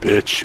Bitch.